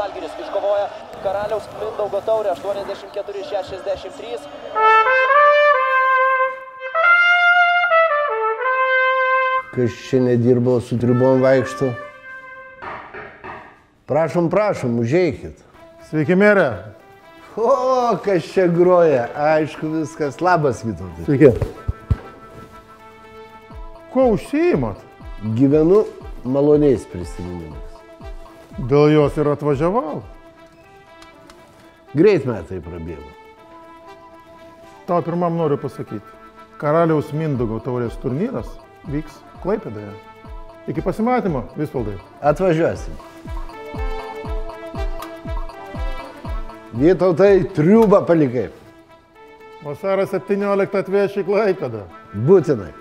Karaliaus Mindaugo taurė 84-63. Kas čia nedirbo su tribom vaikšto? Prašom, prašom, užeikit. Sveiki, merė. O, kas čia groja? Aišku, viskas. Labas, Vytautai. Sveiki. Kuo užsiimat? Gyvenu maloniais prisiminimais. Dėl jos ir atvažiavau. Greit metai prabėgo. Tau pirmam noriu pasakyti. Karaliaus Mindaugo taurės turnyras vyks Klaipėdoje. Iki pasimatymo, Visvaldai. Atvažiuosim. Vytautai, triubą palikai. Vasario 17 atveši Klaipėdą. Būtinai.